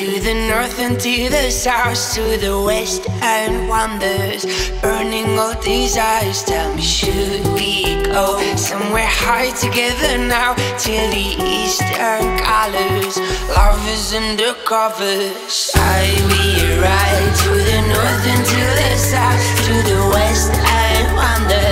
and to the south, to the west and wonders. Burning all these eyes, tell me, should we go somewhere high together now? Till the eastern colors, lovers undercover. Side we ride to the north and to the south, to the west and wonders.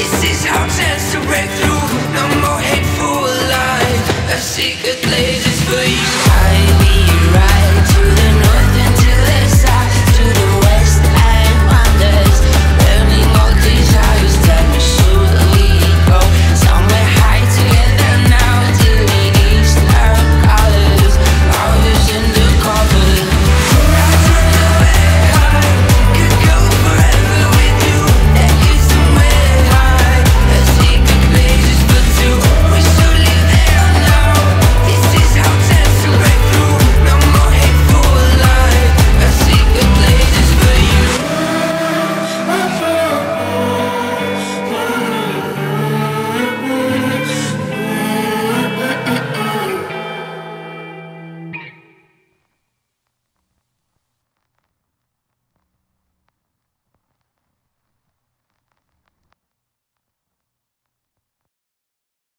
This is our chance to break through. No more hate.